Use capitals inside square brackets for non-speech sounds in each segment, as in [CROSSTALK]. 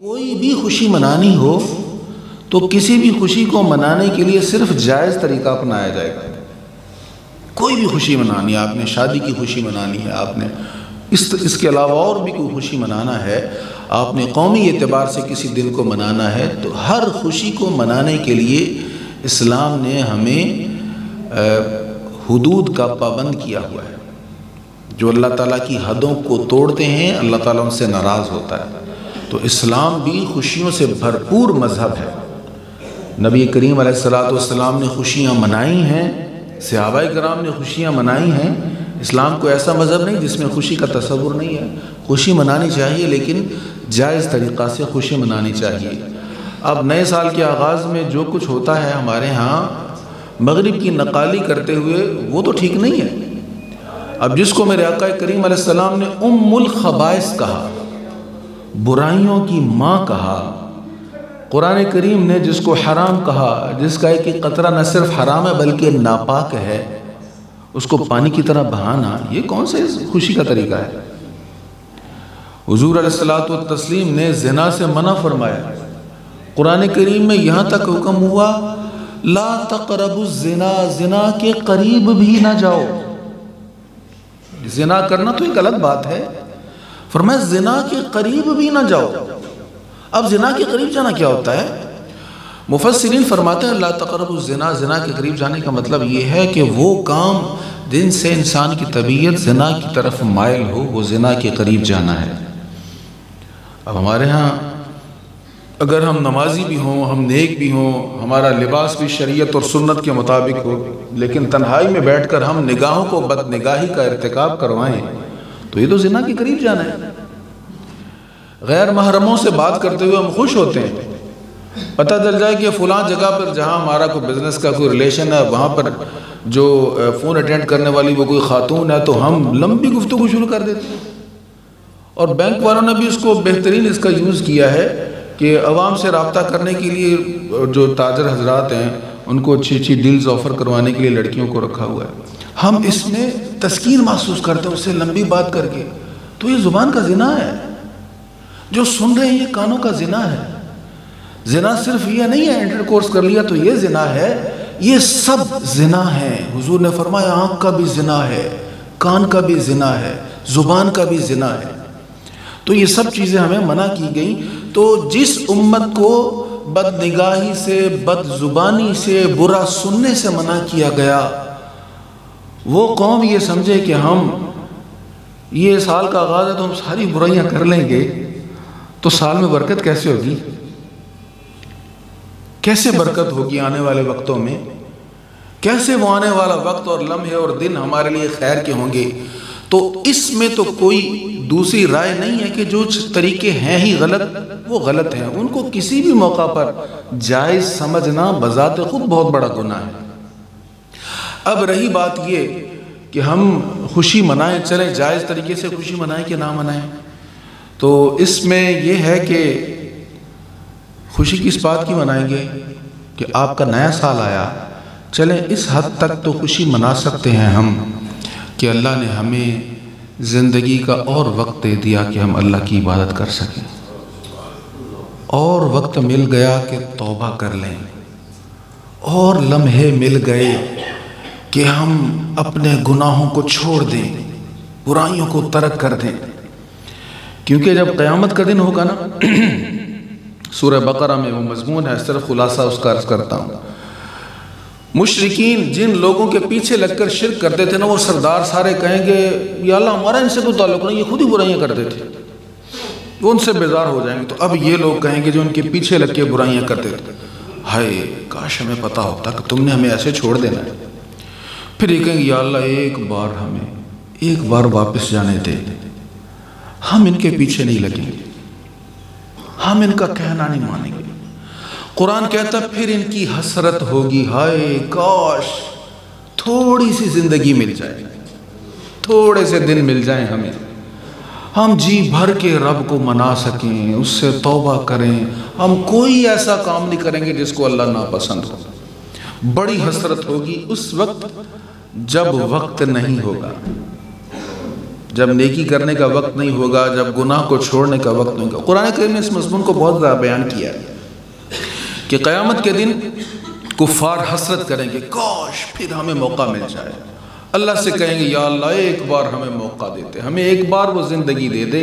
कोई भी खुशी मनानी हो तो किसी भी खुशी को मनाने के लिए सिर्फ़ जायज़ तरीका अपनाया जाएगा। कोई भी खुशी मनानी है आपने शादी की खुशी मनानी है, आपने इस, इसके अलावा और भी कोई खुशी मनाना है, आपने कौमी एतबार से किसी दिन को मनाना है तो हर खुशी को मनाने के लिए इस्लाम ने हमें हदूद का पाबंद किया हुआ है। जो अल्लाह ताला की हदों को तोड़ते हैं, अल्लाह ताला उनसे नाराज़ होता है। तो इस्लाम भी खुशियों से भरपूर मज़हब है। नबी करीम सलाम ने खुशियाँ मनाई हैं सहाबा कराम ने खुशियाँ मनाई हैं। इस्लाम को ऐसा मज़हब नहीं जिसमें खुशी का तस्वुर नहीं है। खुशी मनानी चाहिए, लेकिन जायज़ तरीक़ा से खुशी मनानी चाहिए। अब नए साल के आगाज़ में जो कुछ होता है हमारे यहाँ, मगरब की नकाली करते हुए वो तो ठीक नहीं है। अब जिसको मेरे आका करीम सलाम ने उम्मुल खबाइस कहा बुराइयों की माँ कहा। कुरान करीम ने जिसको हराम कहा, जिसका एक कतरा न सिर्फ़ हराम है, बल्कि नापाक है, उसको पानी की तरह बहाना, ये कौन से खुशी का तरीका है? हजूर तस्लीम ने जना से मना फरमाया। कुरान करीम में यहाँ तक हुक्म हुआ, ला तकरबुजना जना के करीब भी ना जाओ। जना करना तो एक अलग बात है। फरमाया, जिना के करीब भी ना जाओ। अब जिना के करीब जाना क्या होता है? मुफसरीन फरमाते हैं अल्लाह तकरब जना। जना के करीब जाने का मतलब ये है कि वो काम जिनसे इंसान की तबीयत, जना की तरफ़ मायल हो, वो जना के करीब जाना है। अब हमारे यहाँ, अगर हम नमाजी भी हों, हम नेक भी हों, हमारा लिबास भी शरीयत और सुन्नत के मुताबिक हो, लेकिन तन्हाई में बैठ कर हम निगाहों को बदनिगाही का इरतकब करवाएँ तो ये तो जिना के करीब जाना है। गैर महरमों से बात करते हुए हम खुश होते हैं। पता चल जाए कि फ़लाँ जगह पर जहाँ हमारा कोई बिज़नेस का कोई रिलेशन है, वहाँ पर जो फ़ोन अटेंड करने वाली वो कोई ख़ातून है तो हम लंबी गुफ्तु शुरू कर देते हैं। और बैंक वालों ने भी इसको बेहतरीन इसका यूज़ किया है कि आवाम से रबता करने के लिए जो ताजर हजरात हैं, उनको अच्छी अच्छी डील्स ऑफ़र करवाने के लिए लड़कियों को रखा हुआ है। हम इसमें तस्कीर महसूस करते हैं, उससे लंबी बात करके। तो ये ज़ुबान का जिना है। जो सुन रहे हैं, ये कानों का जिना है। जिना सिर्फ़ ये नहीं है, इंटर कोर्स कर लिया तो ये जिना है। ये सब जिना है। हुजूर ने फरमाया, आँख का भी जिना है, कान का भी जिना है, ज़ुबान का भी जिना है। तो ये सब चीज़ें हमें मना की गई। तो जिस उम्मत को बदनिगाही से, बदजुबानी से, बुरा सुनने से मना किया गया वो कौम ये समझे कि हम ये साल का आगाज़ है तो हम सारी बुराइयाँ कर लेंगे तो साल में बरकत कैसे होगी? कैसे बरकत होगी आने वाले वक्तों में? कैसे वो आने वाला वक्त और लम्हे और दिन हमारे लिए खैर के होंगे? तो इसमें तो कोई दूसरी राय नहीं है कि जो तरीके हैं ही गलत, वो गलत हैं। उनको किसी भी मौका पर जायज़ समझना बजाते खुद बहुत बड़ा गुना है। अब रही बात ये कि हम खुशी मनाएँ, चलें, जायज़ तरीके से खुशी मनाएँ कि ना मनाएँ। तो इसमें यह है कि खुशी किस बात की मनाएँगे? कि आपका नया साल आया। चलें, इस हद तक तो खुशी मना सकते हैं हम कि अल्लाह ने हमें ज़िंदगी का और वक्त दे दिया कि हम अल्लाह की इबादत कर सकें। और वक्त मिल गया कि तौबा कर लें। और लम्हे मिल गए कि हम अपने गुनाहों को छोड़ दें, बुराइयों को तरक कर दें। क्योंकि जब क़यामत का दिन होगा ना [CLEARS THROAT] सूर्य बकरा में वो मजमून है सिर्फ़ खुलासा उसका अर्ज़ करता हूँ। मुशरकिन जिन लोगों के पीछे लगकर शिरक करते थे ना, वो सरदार सारे कहेंगे, या अल्लाह हमारा इनसे कोई ताल्लुक नहीं, ये खुद ही बुराइयाँ करते थे। वो उनसे बेजार हो जाएँगे। तो अब ये लोग कहेंगे जो उनके पीछे लग के बुराइयाँ करते थे, हाय, काश हमें पता होता कि तुमने हमें ऐसे छोड़ देना है। फिर ये कहेंगे, या अल्लाह, एक बार हमें, एक बार वापस जाने दे। हम इनके पीछे नहीं लगेंगे। हम इनका कहना नहीं मानेंगे। कुरान कहता फिर इनकी हसरत होगी, हाय, काश थोड़ी सी ज़िंदगी मिल जाए, थोड़े से दिन मिल जाए हमें। हम जी भर के रब को मना सकें, उससे तौबा करें। हम कोई ऐसा काम नहीं करेंगे जिसको अल्लाह नापसंद हो। बड़ी हसरत होगी उस वक्त जब वक्त नहीं होगा। जब नेकी करने का वक्त नहीं होगा, जब गुनाह को छोड़ने का वक्त नहीं होगा। कुरान करीम ने इस मजमून को बहुत ज़्यादा बयान किया है कि क़यामत के दिन कुफ़ार हसरत करेंगे, काश फिर हमें मौका मिल जाए। अल्लाह से कहेंगे, या अल्लाह, एक बार हमें मौका देते हमें एक बार वो ज़िंदगी दे दे,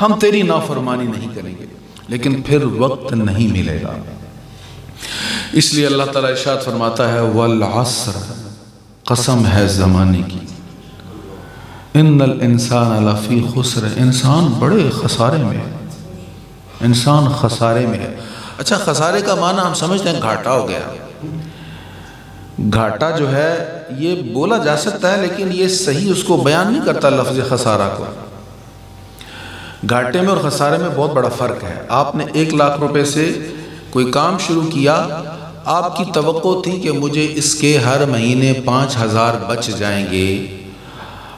हम तेरी नाफरमानी नहीं करेंगे। लेकिन फिर वक्त नहीं मिलेगा। इसलिए अल्लाह ताला इरशाद फरमाता है, वल असर। कसम है ज़माने की। इन्नल इंसान अलाफ़ी खुसर। इंसान बड़े खसारे में इंसान खसारे में है। अच्छा खसारे का माना हम समझते हैं घाटा हो गया। घाटा जो है, ये बोला जा सकता है, लेकिन ये सही उसको बयान नहीं करता लफ्ज़ खसारा को। घाटे में और खसारे में बहुत बड़ा फ़र्क है। आपने एक लाख रुपए से कोई काम शुरू किया आपकी तो थी कि मुझे इसके हर महीने पाँच हज़ार बच जाएँगे।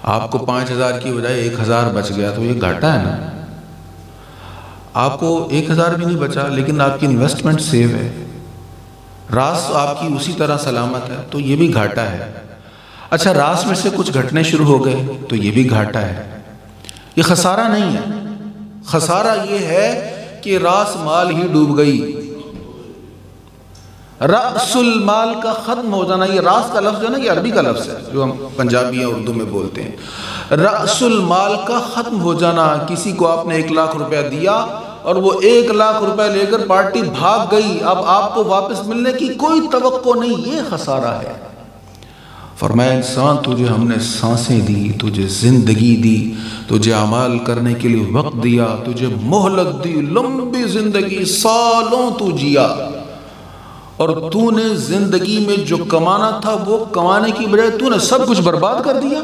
आपको पाँच हज़ार की बजाय एक हज़ार बच गया तो ये घाटा है ना? आपको एक हज़ार भी नहीं बचा, लेकिन आपकी इन्वेस्टमेंट सेव है। रास आपकी उसी तरह सलामत है तो ये भी घाटा है। अच्छा रास में से कुछ घटने शुरू हो गए तो ये भी घाटा है। ये खसारा नहीं है। खसारा ये है कि रास माल ही डूब गई। रसुल माल का ख़त्म हो जाना, ये रास का लफ्ज़ है ना कि अरबी का लफ्ज़ है, जो हम पंजाबी या उर्दू में बोलते हैं। रसुल माल का ख़त्म हो जाना, किसी को आपने एक लाख रुपया दिया और वो एक लाख रुपए लेकर पार्टी भाग गई, अब आपको वापस मिलने की कोई तो नहीं, ये खसारा है। फरमाया, इंसान, तुझे हमने साँसें दी, तुझे ज़िंदगी दी, तुझे अमाल करने के लिए वक्त दिया, तुझे मोहलत दी, लंबी ज़िंदगी, सालों तू जिया। और तूने ज़िंदगी में जो कमाना था, वो कमाने की बजाय तूने सब कुछ बर्बाद कर दिया।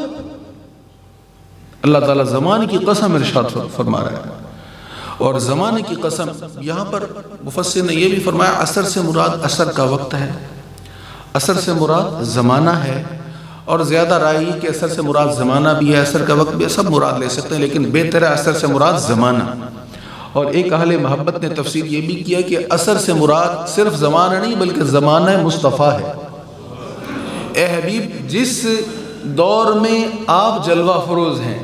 अल्लाह ताला ज़माने की कसम इरशाद फरमा रहा है। और ज़माने की कसम यहाँ पर मुफसर ने यह भी फरमाया, असर से मुराद असर का वक्त है। असर से मुराद ज़माना है। और ज़्यादा राय कि असर से मुराद ज़माना भी है, असर का वक्त भी है, सब मुराद ले सकते हैं, लेकिन बेहतर है असर से मुराद ज़माना। और एक अहल मोहब्बत ने तफसीर ये भी किया कि असर से मुराद सिर्फ़ ज़माना नहीं, बल्कि ज़माना मुस्तफ़ा है। ए हबीब, जिस दौर में आप जलवा फरोज़ हैं,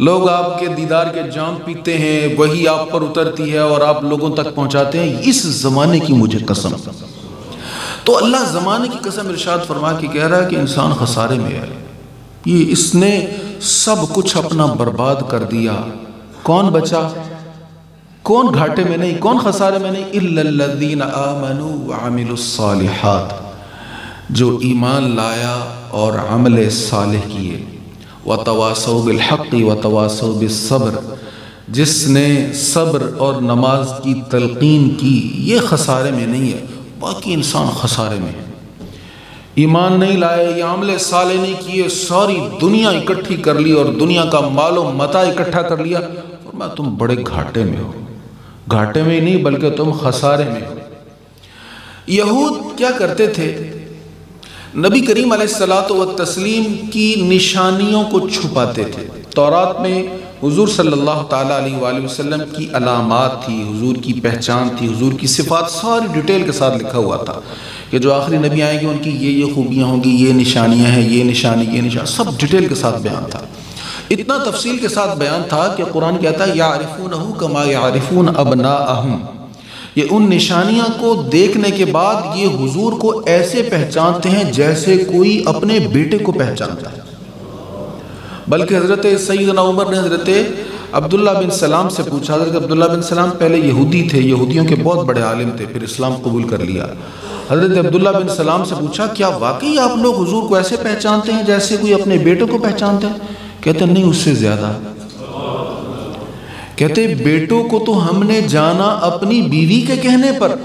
लोग आपके दीदार के जाम पीते हैं, वही आप पर उतरती है और आप लोगों तक पहुंचाते हैं, इस ज़माने की मुझे कसम। तो अल्लाह ज़माने की कसम इरशाद फरमा के कह रहा है कि इंसान खसारे में है। ये इसने सब कुछ अपना बर्बाद कर दिया। कौन बचा? कौन घाटे में नहीं, कौन खसारे में नहीं? व जो ईमान लाया और अमल साले किए। व तवासबिलहक़ व तवासब्र जिसने सब्र और नमाज़ की तलकीन की, ये खसारे में नहीं है, बाकी इंसान खसारे में है। ईमान नहीं लाए ये आमले साले नहीं किए, सारी दुनिया इकट्ठी कर ली और दुनिया का मालो मता इकट्ठा कर लिया। और मैं तुम बड़े घाटे में हो। घाटे में ही नहीं, बल्कि तुम खसारे में हो। यहूद क्या करते थे? नबी करीम सलात व तस्लीम की निशानियों को छुपाते थे। तौरात में हुजूर सल्लल्लाहु अलैहि वसल्लम की अलामत थी, हुजूर की पहचान थी, हुजूर की सिफात सारी डिटेल के साथ लिखा हुआ था कि जो आखिरी नबी आएँगे, उनकी ये ये खूबियाँ होंगी, ये निशानियाँ हैं, ये निशानी, ये निशान, सब डिटेल के साथ बयान था। इतना तफसील के साथ बयान था कि कुरान कहता है या आरिफून कमा या आरिफून अबना अहम ये उन निशानियाँ को देखने के बाद ये हुजूर को ऐसे पहचानते हैं जैसे कोई अपने बेटे को पहचानता है। बल्कि हज़रत सईदना उमर ने हज़रत अब्दुल्ला बिन सलाम से पूछा, हज़रत अब्दुल्ला बिन सलाम पहले यहूदी थे, यहूदियों के बहुत बड़े आलिम थे, फिर इस्लाम कबूल कर लिया। हज़रत अब्दुल्ला बिन सलाम से पूछा, क्या वाकई आप लोग हुजूर को ऐसे पहचानते हैं जैसे कोई अपने बेटे को पहचानते हैं? कहते, नहीं, उससे ज़्यादा। कहते, बेटों को तो हमने जाना अपनी बीवी के कहने पर।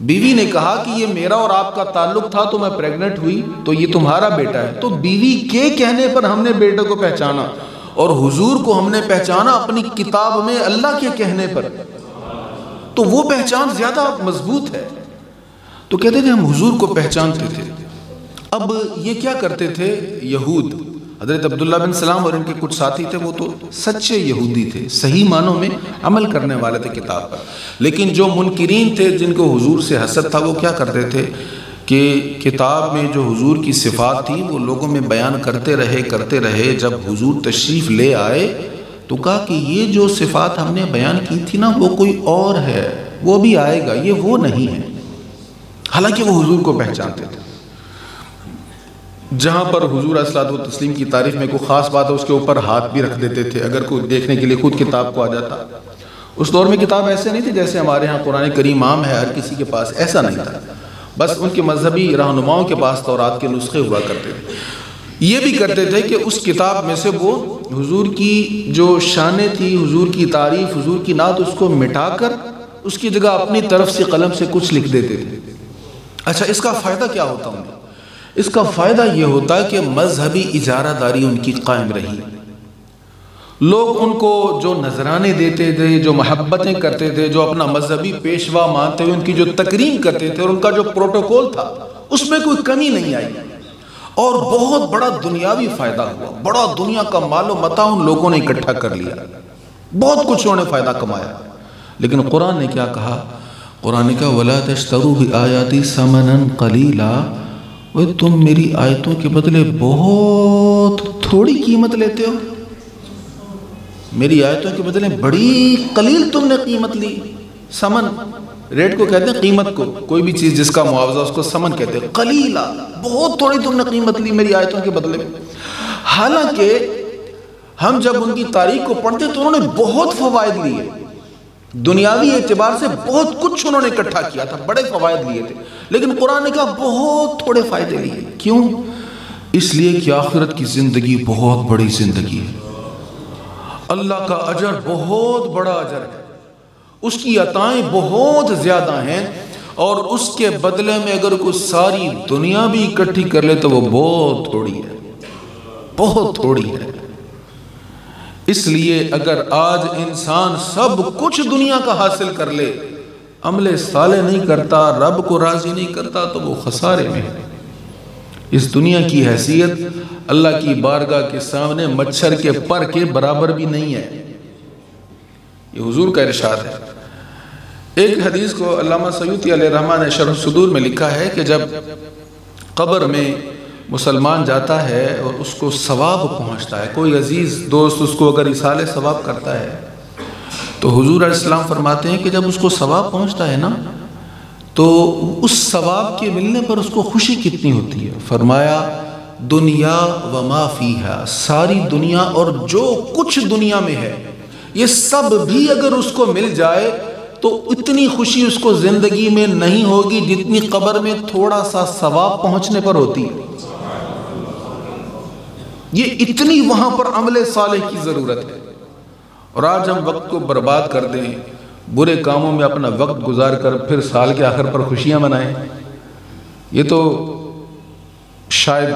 बीवी ने कहा कि ये मेरा और आपका ताल्लुक था तो मैं प्रेग्नेंट हुई तो ये तुम्हारा बेटा है। तो बीवी के कहने पर हमने बेटे को पहचाना और हुजूर को हमने पहचाना अपनी किताब में अल्लाह के कहने पर। तो वो पहचान ज़्यादा मज़बूत है। तो कहते थे, हम हुजूर को पहचानते थे। अब ये क्या करते थे? यहूद। हज़रत अब्दुल्ला बिन सलाम और इनके कुछ साथी थे, वो तो सच्चे यहूदी थे, सही मानों में अमल करने वाले थे किताब पर। लेकिन जो मुनकरीन थे, जिनको हुजूर से हसद था, वो क्या करते थे कि किताब में जो हुजूर की सिफात थी, वो लोगों में बयान करते रहे करते रहे। जब हुजूर तशरीफ़ ले आए तो कहा कि ये जो सिफात हमने बयान की थी ना, वो कोई और है, वो भी आएगा, ये वो नहीं है। हालाँकि वो हुजूर को पहचानते थे। जहाँ पर हुजूर असलात तस्लीम की तारीफ़ में कोई ख़ास बात है, उसके ऊपर हाथ भी रख देते थे, अगर कोई देखने के लिए खुद किताब को आ जाता। उस दौर में किताब ऐसे नहीं थी जैसे हमारे यहाँ कुरान करीम आम है, हर किसी के पास ऐसा नहीं था। बस उनके मजहबी रहनुमाओं के पास तौरात के नुस्खे हुआ करते थे। ये भी करते थे कि उस किताब में से वो हुजूर की जो शान थी, हुजूर की तारीफ़, हुजूर की नात, उसको मिटाकर उसकी जगह अपनी तरफ़ से कलम से कुछ लिख देते थे। अच्छा इसका फ़ायदा क्या होता उन्हें इसका फ़ायदा यह होता कि मजहबी इजारादारी उनकी कायम रही। लोग उनको जो नजराने देते थे, जो मोहब्बतें करते थे, जो अपना मजहबी पेशवा मानते हुए उनकी जो तकरीम करते थे और उनका जो प्रोटोकॉल था, उसमें कोई कमी नहीं आई। और बहुत बड़ा दुनियावी फ़ायदा हुआ। बड़ा दुनिया का मालो मता उन लोगों ने इकट्ठा कर लिया। बहुत कुछ उन्होंने फ़ायदा कमाया। लेकिन कुरान ने क्या कहा? कुरान ने कहा, वला तशतरू भी आयाती समन कलीला। वो तुम मेरी आयतों के बदले बहुत थोड़ी कीमत लेते हो। मेरी आयतों के बदले बड़ी कलील तुमने कीमत ली। समन रेट को कहते हैं कीमत को। कोई भी चीज़ जिसका मुआवजा, उसको समन कहते हैं। कलीला, बहुत थोड़ी तुमने कीमत ली मेरी आयतों के बदले। हालाँकि, हम जब उनकी तारीख को पढ़ते तो उन्होंने बहुत फवायद लिए। दुनियावी एतबार से बहुत कुछ उन्होंने इकट्ठा किया था, बड़े फवायद लिए थे। लेकिन कुरान ने कहा बहुत थोड़े फ़ायदे लिए। क्यों? इसलिए कि आखिरत की ज़िंदगी बहुत बड़ी ज़िंदगी है। अल्लाह का अजर बहुत बड़ा अजर है। उसकी अताएँ बहुत ज़्यादा हैं और उसके बदले में अगर कोई सारी दुनिया भी इकट्ठी कर ले तो वो बहुत थोड़ी है। बहुत थोड़ी है। इसलिए अगर आज इंसान सब कुछ दुनिया का हासिल कर ले, अमले साले नहीं करता, रब को राज़ी नहीं करता तो वो खसारे में है। इस दुनिया की हैसियत अल्लाह की बारगाह के सामने, मच्छर के पर के बराबर भी नहीं है। ये हुजूर का इरशाद है। एक हदीस को अल्लामा सयूती रहमान ने शरह सदूर में लिखा है कि जब कब्र में मुसलमान जाता है और उसको सवाब पहुँचता है। कोई अज़ीज़ दोस्त उसको अगर इसाले सवाब करता है तो हुजूर इस्लाम फरमाते हैं कि जब उसको सवाब पहुँचता है ना तो उस सवाब के मिलने पर उसको खुशी कितनी होती है? फरमाया, दुनिया व माफ़ी है सारी दुनिया और जो कुछ दुनिया में है, ये सब भी अगर उसको मिल जाए तो इतनी खुशी उसको ज़िंदगी में नहीं होगी जितनी कब्र में थोड़ा सा सवाब पहुँचने पर होती है। ये इतनी वहाँ पर अमले साले की ज़रूरत है। और आज हम वक्त को बर्बाद कर दें बुरे कामों में अपना वक्त गुजार कर फिर साल के आखिर पर खुशियाँ मनाएँ। ये तो शायद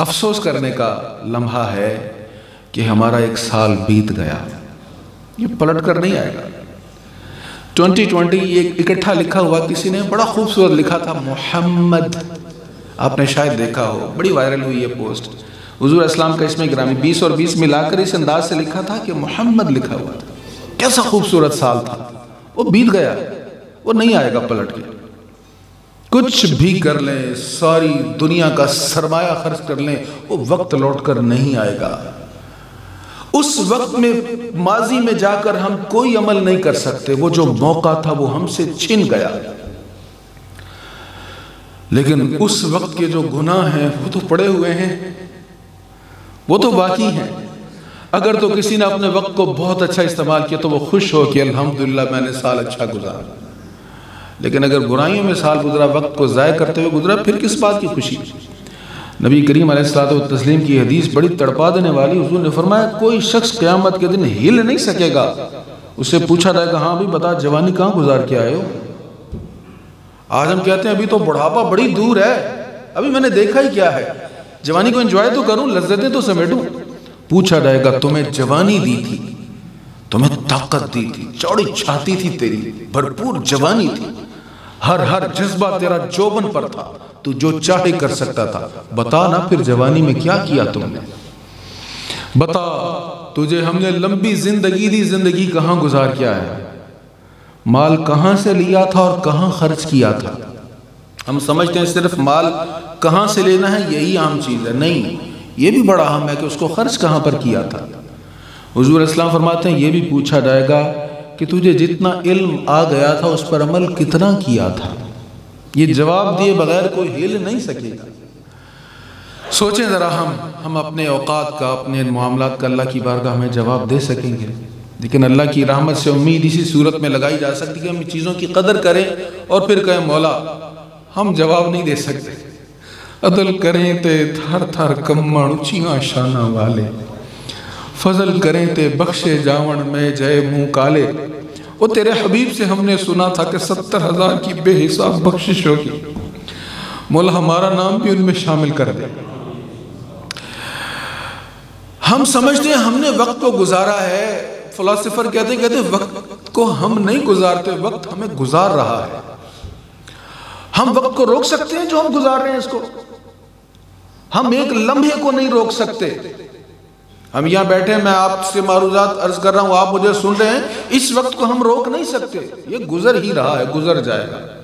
अफसोस करने का लम्हा है कि हमारा एक साल बीत गया। ये पलट कर नहीं आएगा। 2020 ये इकट्ठा लिखा हुआ किसी ने, बड़ा खूबसूरत लिखा था, मोहम्मद। आपने शायद देखा हो, बड़ी वायरल हुई ये पोस्ट। हजूर इस्लाम का इसमें ग्रामी 20 और 20 मिलाकर इस अंदाज से लिखा था कि मोहम्मद लिखा हुआ था। कैसा खूबसूरत साल था। वो बीत गया, वो नहीं आएगा पलट के। कुछ भी कर लें, सारी दुनिया का सरमाया खर्च कर लें, वो वक्त लौट कर नहीं आएगा। उस वक्त में माजी में जाकर हम कोई अमल नहीं कर सकते। वो जो मौका था, वो हमसे छिन गया। लेकिन उस वक्त के जो गुनाह हैं, वो तो पड़े हुए हैं। वो तो बाकी हैं। अगर तो किसी ने अपने वक्त को बहुत अच्छा इस्तेमाल किया तो वो खुश हो कि अल्हम्दुलिल्लाह, मैंने साल अच्छा गुजारा। लेकिन अगर बुराइयों में साल गुजरा, वक्त को ज़ाय करते हुए गुजरा, फिर किस बात की खुशी? नबी करीम तस्लीम की हदीस बड़ी तड़पा देने वाली हजूर ने फरमाया, कोई शख्स क़यामत के दिन हिल नहीं सकेगा। उससे पूछा जाएगा हाँ भाई, बता, जवानी कहाँ गुजार के आए हो? आज हम कहते हैं, अभी तो बुढ़ापा बड़ी दूर है। अभी मैंने देखा ही क्या है। जवानी को एंजॉय तो करूँ, लज्जतें तो समेटूं। पूछा जाएगा, तुम्हें जवानी दी थी, तुम्हें ताकत दी थी, चौड़ी छाती थी तेरी, भरपूर जवानी थी। हर हर जज्बा तेरा जोबन पर था। तू जो चाहे कर सकता था। बता ना फिर जवानी में क्या किया तुमने? बता, तुझे हमने लंबी ज़िंदगी दी, ज़िंदगी कहाँ गुजार किया है? माल कहाँ से लिया था और कहाँ खर्च किया था? हम समझते हैं सिर्फ़ माल कहाँ से लेना है, यही आम चीज़ है। नहीं, ये भी बड़ा अहम है कि उसको खर्च कहाँ पर किया था। हजूर इस्लाम फरमाते हैं, ये भी पूछा जाएगा कि तुझे जितना इल्म आ गया था, उस पर अमल कितना किया था? ये जवाब दिए बगैर कोई हिल नहीं सकेगा। सोचें ज़रा हम हम अपने औकात का, अपने मामला का अल्लाह की बारगाह में जवाब दे सकेंगे। लेकिन अल्लाह की रहमत से उम्मीद इसी सूरत में लगाई जा सकती है हम चीज़ों की कदर करें और फिर कहें, मौला, हम जवाब नहीं दे सकते। अदल करें ते थर थर कम्मण ऊंचिया शाना वाले। फजल करें ते बख्शे जावण में जय मुँह काले। वो तेरे हबीब से हमने सुना था कि सत्तर हज़ार की बेहिसाब बख्शिश होगी। मौला हमारा नाम भी उनमें शामिल कर दे। हम समझते हैं हमने वक्त को गुजारा है। फिलोसफर कहते कहते वक्त को हम नहीं गुजारते, वक्त हमें गुजार रहा है। हम वक्त को रोक सकते हैं जो हम गुजार रहे हैं इसको। हम एक लम्हे को नहीं रोक सकते। हम यहाँ बैठे मैं आपसे मारूजात अर्ज़ कर रहा हूँ, आप मुझे सुन रहे हैं। इस वक्त को हम रोक नहीं सकते। ये गुजर ही रहा है, गुजर जाएगा।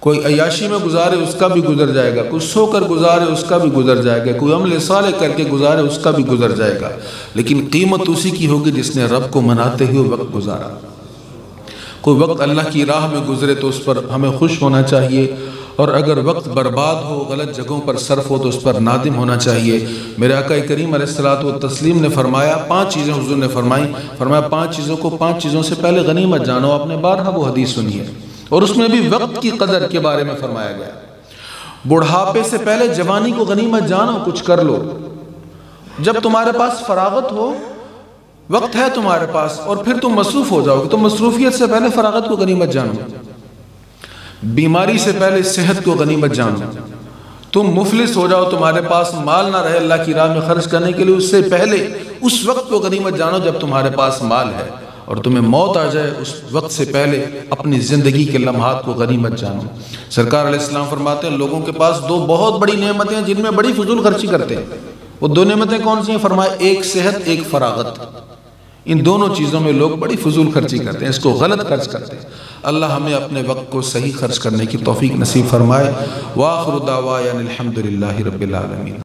कोई अयाशी में गुजारे, उसका भी गुजर जाएगा। कुछ सोकर गुजारे, उसका भी गुजर जाएगा। कोई अमल साले करके गुजारे, उसका भी गुजर जाएगा। लेकिन कीमत उसी की होगी जिसने रब को मनाते हुए वक्त गुजारा। कोई वक्त अल्लाह की राह में गुजरे तो उस पर हमें खुश होना चाहिए। और अगर वक्त बर्बाद हो, गलत जगहों पर सर्फ हो तो उस पर नादिम होना चाहिए। मेरे आका करीम सलात व तस्लीम ने फरमाया, पाँच चीज़ें हजूर ने फरमाई। फरमाया, पाँच चीज़ों को पाँच चीज़ों से पहले गनीमत जानो, आपने बारहा वो हदीस सुनिए और उसमें भी वक्त की कदर के बारे में फरमाया गया। बुढ़ापे से पहले जवानी को गनीमत जानो, कुछ कर लो। जब तुम्हारे पास फरागत हो वक्त है तुम्हारे पास और फिर तुम मसरूफ हो जाओगे। तो मसरूफियत से पहले फरागत को गनीमत जानो। बीमारी से पहले सेहत को गनीमत जानो। तुम मुफलिस हो जाओ, तुम्हारे पास माल ना रहे, अल्लाह की राह में खर्च करने के लिए उससे पहले उस वक्त को गनीमत जानो जब तुम्हारे पास माल है और तुम्हें मौत आ जाए, उस वक्त से पहले अपनी ज़िंदगी के लम्हात को गनीमत जानो। सरकार इस्लाम फरमाते हैं, लोगों के पास दो बहुत बड़ी नेमतें हैं जिनमें बड़ी फजूल खर्ची करते हैं। वो दो नेमतें कौन सी हैं? फरमाए, एक सेहत, एक फरागत। इन दोनों चीज़ों में लोग बड़ी फजूल खर्ची करते हैं, इसको गलत खर्च करते हैं। अल्लाह हमें अपने वक्त को सही खर्च करने की तोफ़ी नसीब फरमाए। वाखरुदावा रबालमीन